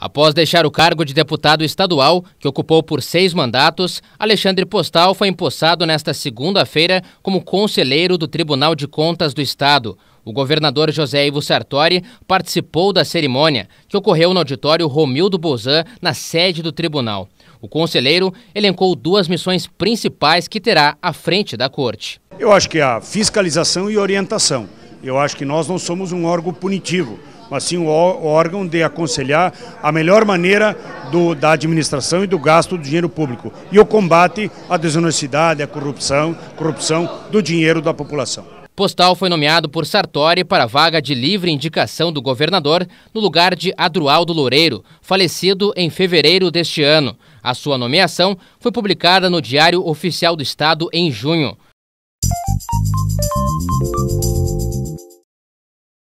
Após deixar o cargo de deputado estadual, que ocupou por seis mandatos, Alexandre Postal foi empossado nesta segunda-feira como conselheiro do Tribunal de Contas do Estado. O governador José Ivo Sartori participou da cerimônia, que ocorreu no auditório Romildo Bozan, na sede do tribunal. O conselheiro elencou duas missões principais que terá à frente da corte. Eu acho que é a fiscalização e orientação. Eu acho que nós não somos um órgão punitivo mas sim o órgão de aconselhar a melhor maneira do, da administração e do gasto do dinheiro público e o combate à desonestidade, à corrupção, corrupção do dinheiro da população. Postal foi nomeado por Sartori para a vaga de livre indicação do governador no lugar de Adrualdo Loureiro, falecido em fevereiro deste ano. A sua nomeação foi publicada no Diário Oficial do Estado em junho.